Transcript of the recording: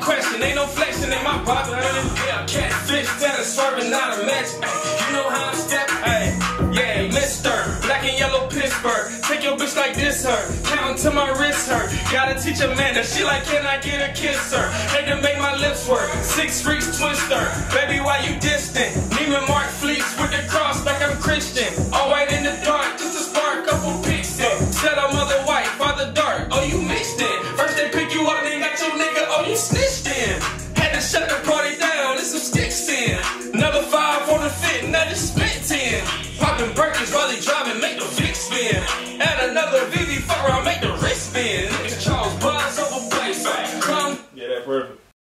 question, ain't no flexing in my pocket. Yeah, catfish that is serving, not a match. You know how I'm step, hey, yeah, Mister Black and Yellow Pittsburgh. Take your bitch like this, her. Count to my wrist, her. Gotta teach a man that she like, can I get a kiss, Her. Hate to make my lips work. Six freaks twister, baby, why you distant? Neiman Mark fleets with the cross like I'm Christian. All white in the dark, just a spark, couple pieces. Said I'm popping breakers while he driving, make the flick spin. Add another VV fucker, I make the wrist spin. Nigga Charles Buzz over Black Come. Yeah, that perfect.